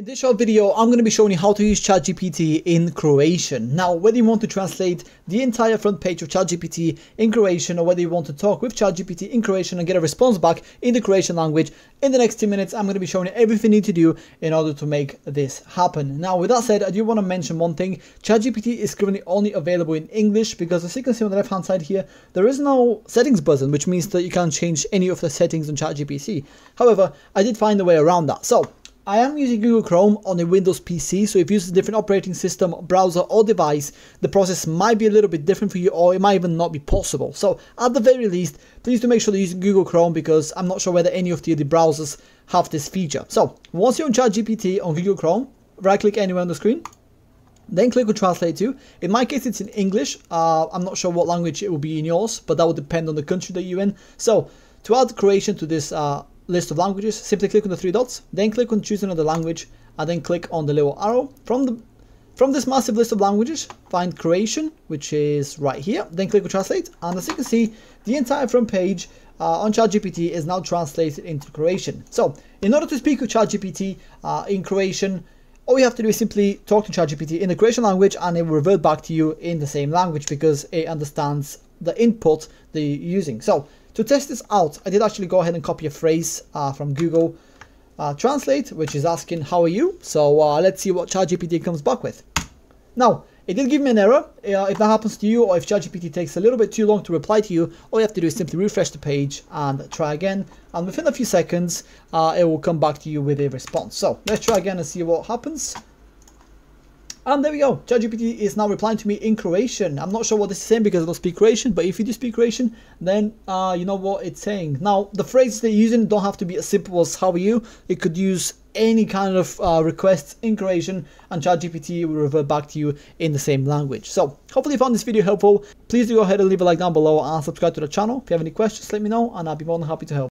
In this short video, I'm going to be showing you how to use ChatGPT in Croatian. Now, whether you want to translate the entire front page of ChatGPT in Croatian or whether you want to talk with ChatGPT in Croatian and get a response back in the Croatian language, in the next 10 minutes, I'm going to be showing you everything you need to do in order to make this happen. Now, with that said, I do want to mention one thing. ChatGPT is currently only available in English because as you can see on the left hand side here, there is no settings button, which means that you can't change any of the settings on ChatGPT. However, I did find a way around that. So, I am using Google Chrome on a Windows PC, so if you use a different operating system, browser or device, the process might be a little bit different for you or it might even not be possible. So at the very least, please do make sure to use Google Chrome because I'm not sure whether any of the other browsers have this feature. So once you're on ChatGPT on Google Chrome, right click anywhere on the screen, then click on translate to. In my case, it's in English. Uh, I'm not sure what language it will be in yours, but that will depend on the country that you're in. So to add Croatian to this uh, list of languages, simply click on the three dots, then click on choose another language, and then click on the little arrow. From the from this massive list of languages, find Croatian, which is right here, then click on translate, and as you can see, the entire front page uh, on ChatGPT is now translated into Croatian. So, in order to speak with ChatGPT uh, in Croatian, all you have to do is simply talk to ChatGPT in the Croatian language and it will revert back to you in the same language because it understands the input that you're using. So to test this out, I did actually go ahead and copy a phrase uh, from Google uh, Translate, which is asking, how are you? So uh, let's see what ChatGPT comes back with. Now, it did give me an error. Uh, if that happens to you or if ChatGPT takes a little bit too long to reply to you, all you have to do is simply refresh the page and try again. And within a few seconds, uh, it will come back to you with a response. So let's try again and see what happens. And there we go. ChatGPT is now replying to me in Croatian. I'm not sure what this is saying because I don't speak Croatian, but if you do speak Croatian, then uh, you know what it's saying. Now, the phrases they're using don't have to be as simple as how are you. It could use any kind of uh, requests in Croatian and ChatGPT will revert back to you in the same language. So hopefully you found this video helpful. Please do go ahead and leave a like down below and subscribe to the channel. If you have any questions, let me know and I'll be more than happy to help.